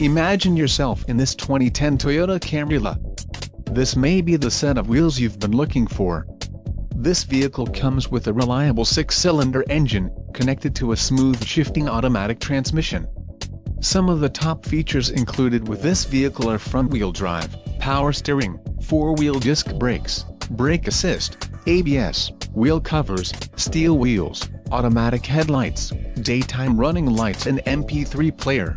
Imagine yourself in this 2010 Toyota Camry. This may be the set of wheels you've been looking for. This vehicle comes with a reliable six-cylinder engine, connected to a smooth shifting automatic transmission. Some of the top features included with this vehicle are front-wheel drive, power steering, four-wheel disc brakes, brake assist, ABS, wheel covers, steel wheels, automatic headlights, daytime running lights and MP3 player.